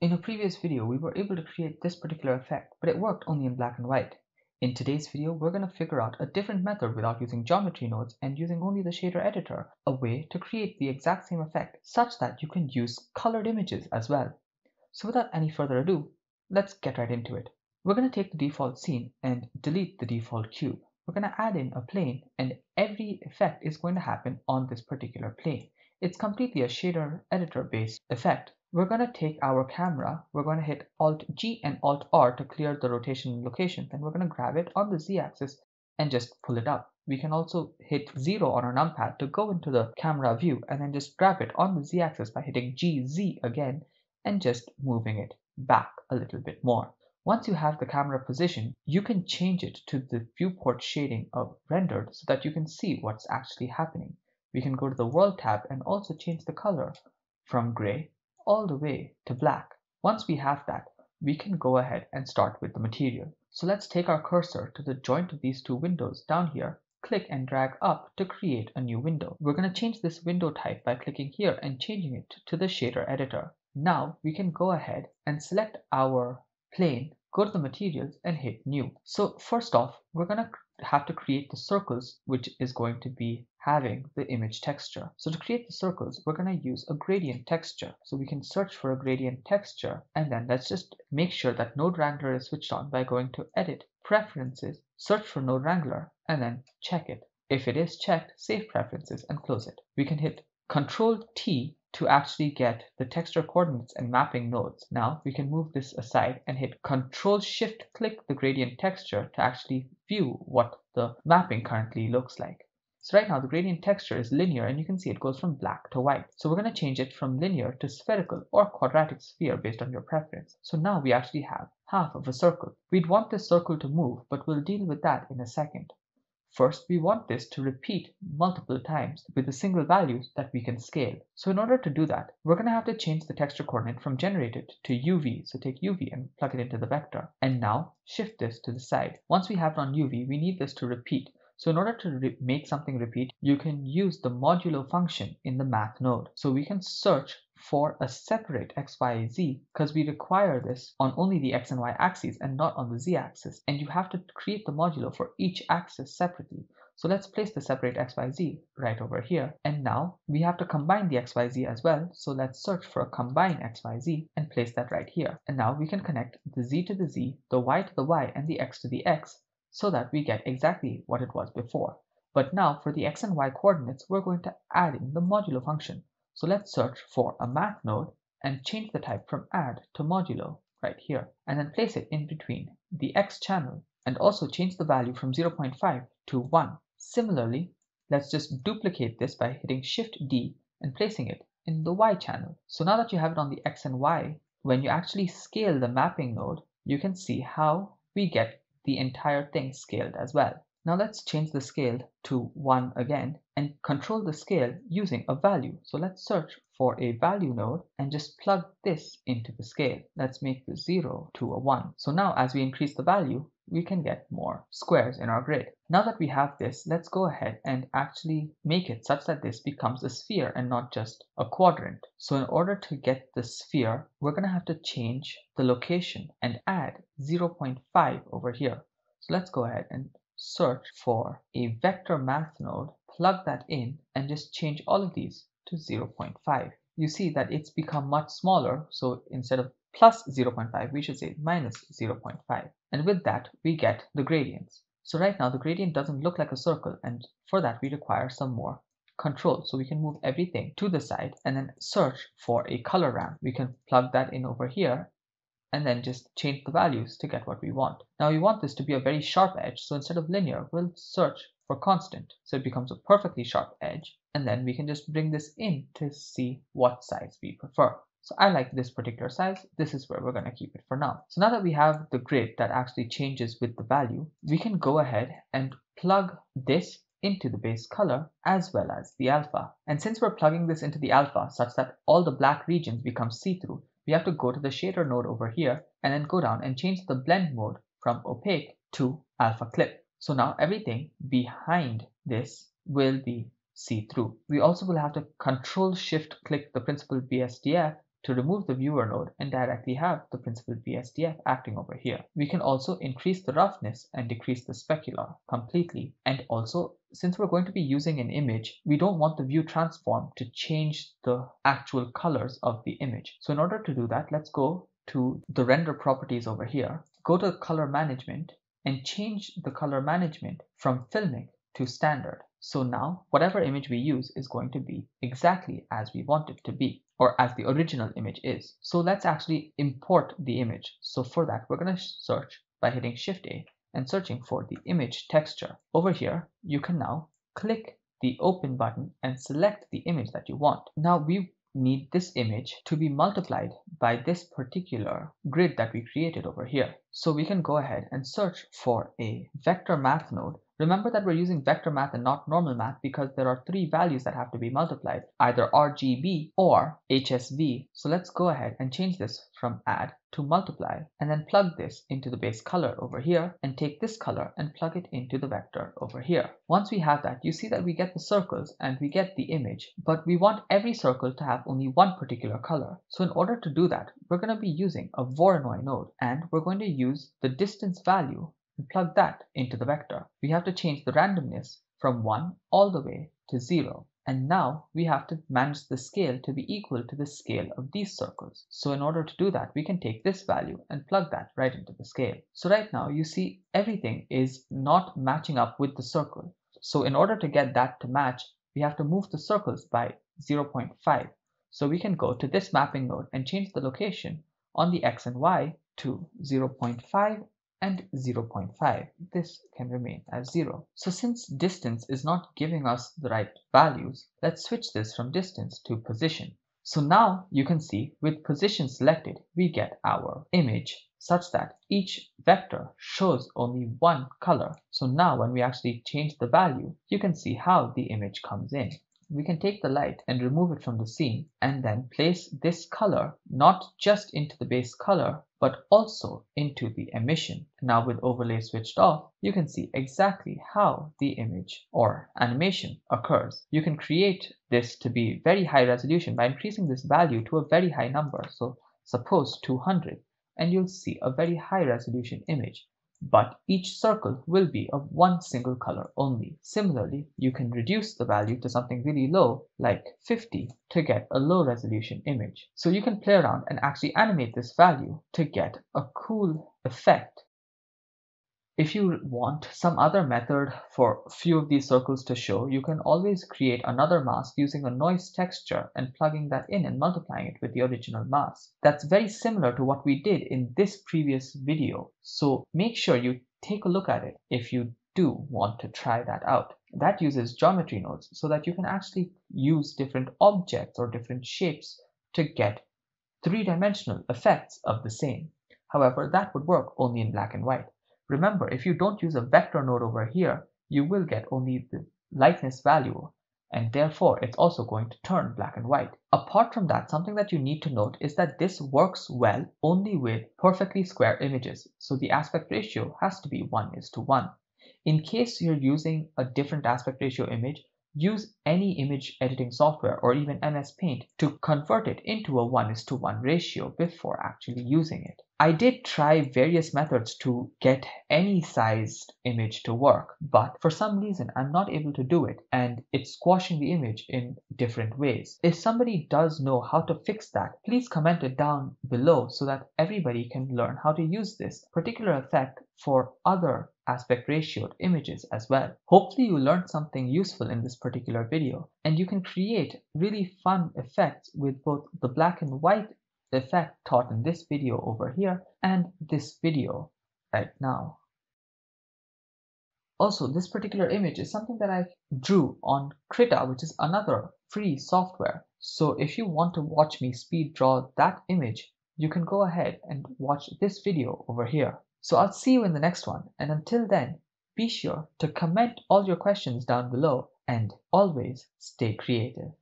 In a previous video, we were able to create this particular effect, but it worked only in black and white. In today's video, we're going to figure out a different method without using geometry nodes and using only the shader editor, a way to create the exact same effect such that you can use colored images as well. So without any further ado, let's get right into it. We're going to take the default scene and delete the default cube. We're going to add in a plane and every effect is going to happen on this particular plane. It's completely a shader editor based effect. We're going to take our camera, we're going to hit Alt G and Alt R to clear the rotation location. Then we're going to grab it on the Z axis and just pull it up. We can also hit 0 on our numpad to go into the camera view and then just grab it on the Z axis by hitting GZ again and just moving it back a little bit more. Once you have the camera position, you can change it to the viewport shading of rendered so that you can see what's actually happening. We can go to the world tab and also change the color from gray all the way to black. Once we have that, we can go ahead and start with the material. So let's take our cursor to the joint of these two windows down here, click and drag up to create a new window. We're going to change this window type by clicking here and changing it to the shader editor. Now we can go ahead and select our plane go to the materials and hit new. So first off, we're going to have to create the circles, which is going to be having the image texture. So to create the circles, we're going to use a gradient texture. So we can search for a gradient texture, and then let's just make sure that Node Wrangler is switched on by going to Edit, Preferences, search for Node Wrangler, and then check it. If it is checked, save preferences and close it. We can hit Control T to actually get the texture coordinates and mapping nodes. Now we can move this aside and hit Control Shift click the gradient texture to actually view what the mapping currently looks like. So right now the gradient texture is linear and you can see it goes from black to white. So we're going to change it from linear to spherical or quadratic sphere based on your preference. So now we actually have half of a circle. We'd want this circle to move, but we'll deal with that in a second. First, we want this to repeat multiple times with a single value that we can scale. So in order to do that, we're going to have to change the texture coordinate from generated to UV. So take UV and plug it into the vector. And now shift this to the side. Once we have it on UV, we need this to repeat. So in order to make something repeat, you can use the modulo function in the math node. So we can search for a separate x, y, z because we require this on only the x and y axes and not on the z axis. And you have to create the modulo for each axis separately. So let's place the separate xyz right over here. And now we have to combine the xyz as well. So let's search for a combine xyz and place that right here. And now we can connect the z to the z, the y to the y, and the x to the x so that we get exactly what it was before. But now for the x and y coordinates, we're going to add in the modulo function. So let's search for a math node and change the type from add to modulo right here and then place it in between the X channel and also change the value from 0.5 to 1. Similarly, let's just duplicate this by hitting Shift D and placing it in the Y channel. So now that you have it on the X and Y, when you actually scale the mapping node, you can see how we get the entire thing scaled as well. Now let's change the scale to 1 again and control the scale using a value. So let's search for a value node and just plug this into the scale. Let's make the 0 to a 1. So now as we increase the value, we can get more squares in our grid. Now that we have this, let's go ahead and actually make it such that this becomes a sphere and not just a quadrant. So in order to get the sphere, we're going to have to change the location and add 0.5 over here. So let's go ahead and search for a vector math node, plug that in, and just change all of these to 0.5. You see that it's become much smaller, so instead of plus 0.5, we should say minus 0.5. And with that, we get the gradients. So right now, the gradient doesn't look like a circle, and for that, we require some more control. So we can move everything to the side and then search for a color ramp. We can plug that in over here and then just change the values to get what we want. Now we want this to be a very sharp edge, so instead of linear, we'll search for constant. So it becomes a perfectly sharp edge, and then we can just bring this in to see what size we prefer. So I like this particular size. This is where we're going to keep it for now. So now that we have the grid that actually changes with the value, we can go ahead and plug this into the base color as well as the alpha. And since we're plugging this into the alpha such that all the black regions become see-through, we have to go to the shader node over here and then go down and change the blend mode from opaque to alpha clip. So now everything behind this will be see-through. We also will have to control shift click the principled BSDF to remove the viewer node and directly have the principled BSDF acting over here. We can also increase the roughness and decrease the specular completely. And also, since we're going to be using an image, we don't want the view transform to change the actual colors of the image. So in order to do that, let's go to the render properties over here, go to color management and change the color management from filmic to standard. So now whatever image we use is going to be exactly as we want it to be or as the original image is. So let's actually import the image. So for that, we're going to search by hitting Shift A and searching for the image texture. Over here, you can now click the open button and select the image that you want. Now we need this image to be multiplied by this particular grid that we created over here. So we can go ahead and search for a vector math node Remember that we're using vector math and not normal math because there are three values that have to be multiplied, either RGB or HSV. So let's go ahead and change this from add to multiply and then plug this into the base color over here and take this color and plug it into the vector over here. Once we have that, you see that we get the circles and we get the image, but we want every circle to have only one particular color. So in order to do that, we're going to be using a Voronoi node and we're going to use the distance value and plug that into the vector. We have to change the randomness from 1 all the way to 0. And now we have to manage the scale to be equal to the scale of these circles. So in order to do that, we can take this value and plug that right into the scale. So right now you see everything is not matching up with the circle. So in order to get that to match, we have to move the circles by 0.5. So we can go to this mapping node and change the location on the x and y to 0.5 and 0.5. This can remain as 0. So since distance is not giving us the right values, let's switch this from distance to position. So now you can see with position selected, we get our image such that each vector shows only one color. So now when we actually change the value, you can see how the image comes in we can take the light and remove it from the scene and then place this color not just into the base color but also into the emission. Now with overlay switched off, you can see exactly how the image or animation occurs. You can create this to be very high resolution by increasing this value to a very high number. So suppose 200 and you'll see a very high resolution image but each circle will be of one single color only. Similarly, you can reduce the value to something really low, like 50, to get a low resolution image. So you can play around and actually animate this value to get a cool effect if you want some other method for a few of these circles to show, you can always create another mask using a noise texture and plugging that in and multiplying it with the original mask. That's very similar to what we did in this previous video. So make sure you take a look at it if you do want to try that out. That uses geometry nodes so that you can actually use different objects or different shapes to get three-dimensional effects of the same. However, that would work only in black and white. Remember, if you don't use a vector node over here, you will get only the lightness value and therefore it's also going to turn black and white. Apart from that, something that you need to note is that this works well only with perfectly square images, so the aspect ratio has to be 1 is to 1. In case you're using a different aspect ratio image, use any image editing software or even MS Paint to convert it into a 1 is to 1 ratio before actually using it. I did try various methods to get any sized image to work, but for some reason I'm not able to do it and it's squashing the image in different ways. If somebody does know how to fix that, please comment it down below so that everybody can learn how to use this particular effect for other aspect ratioed images as well. Hopefully you learned something useful in this particular video and you can create really fun effects with both the black and white the effect taught in this video over here and this video right now. Also, this particular image is something that I drew on Krita, which is another free software. So if you want to watch me speed draw that image, you can go ahead and watch this video over here. So I'll see you in the next one. And until then, be sure to comment all your questions down below and always stay creative.